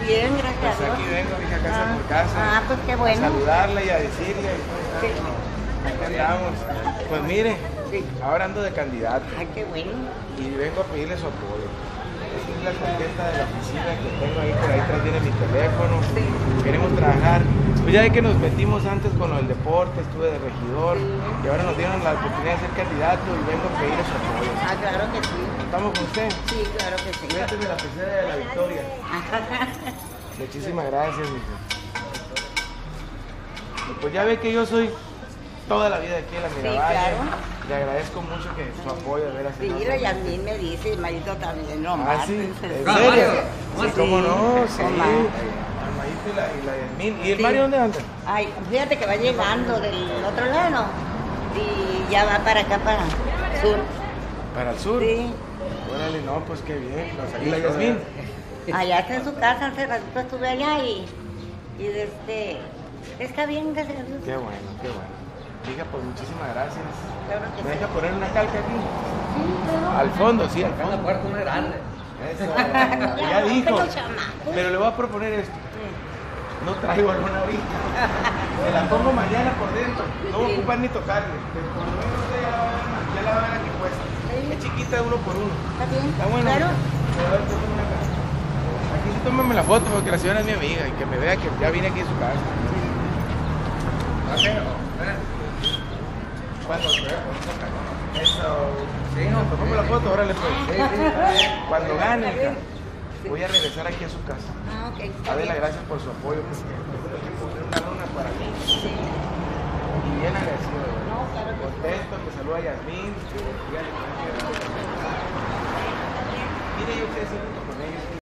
a Dios. aquí vengo, dije, casa Ah, por casa. Ah, pues qué A bueno. saludarla y a decirle. Sí. Aquí andamos. Pues mire, Sí. ahora ando de candidato Ay, qué bueno. y vengo a pedirle su apoyo. La tarjeta de la oficina que tengo ahí, por ahí atrás viene mi teléfono. Sí. Queremos trabajar. Pues ya de que nos metimos antes con lo del deporte, estuve de regidor y ahora nos dieron la oportunidad de ser candidato y vengo a pedirle su apoyo. Ah, claro que sí. ¿Estamos con usted? Sí, claro que sí. Fíjate de la pecera de la victoria. Muchísimas gracias. Y Pues ya ve que yo soy toda la vida aquí en la Miravalle. claro. Le agradezco mucho que su apoyo de veras. Sí, enorme. la Yasmín me dice, y Marito también, no Ah, sí, martes, ¿en sí. serio? Sí, Sí, cómo no, sí. Mayito y la, y la Yasmín. ¿Y el Sí. Mario dónde anda? Ay, fíjate que va llegando del otro lado y ya va para acá, para sur. Para el sur. Sí. Órale, no, pues qué bien. ¿Y la Yasmín? Allá está en su casa, hace ratito estuve allá y, y este, está bien, gracias a Dios. Qué bueno, qué bueno. Diga, pues muchísimas gracias. Claro que ¿Me sí. deja poner una calca aquí? Sí, claro. Al fondo, sí, al fondo. la puerta una grande. Eso. Ya dijo. Pero le voy a proponer esto. No traigo luna ahorita. Me la pongo mañana por dentro. No voy a Sí. ocupar ni tocarle. Pero por lo menos usted ya la va a ver, ya la va a ver a qué cuesta. Es chiquita de uno por uno. ¿Está bien? Está bueno. Claro. Una. Aquí sí tómame la foto porque la señora es mi amiga y que me vea que ya vine aquí a su casa. Cuando Eso. Sí, no, Tomamos la foto, órale pues. Sí, sí. Cuando gane, voy a regresar aquí a su casa. Ah, ok. Adela, gracias por su apoyo. porque poner una luna para mí. Sí. Y bien agradecido. No, claro que. Contento, que saluda a Yasmín. Mire, yo ellos.